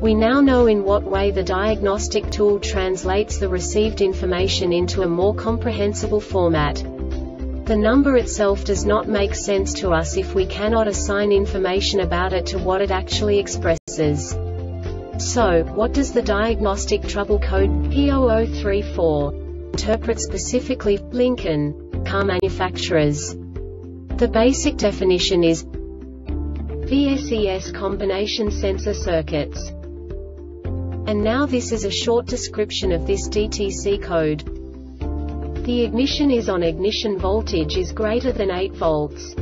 We now know in what way the diagnostic tool translates the received information into a more comprehensible format. The number itself does not make sense to us if we cannot assign information about it to what it actually expresses. So, what does the diagnostic trouble code P0034 interpret specifically Lincoln car manufacturers? The basic definition is VSES combination sensor circuits. And now this is a short description of this DTC code. The ignition is on ignition voltage is greater than 8 volts.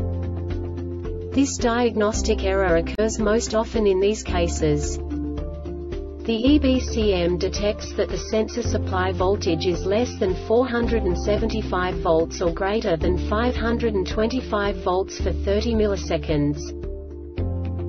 This diagnostic error occurs most often in these cases. The EBCM detects that the sensor supply voltage is less than 475 volts or greater than 525 volts for 30 milliseconds.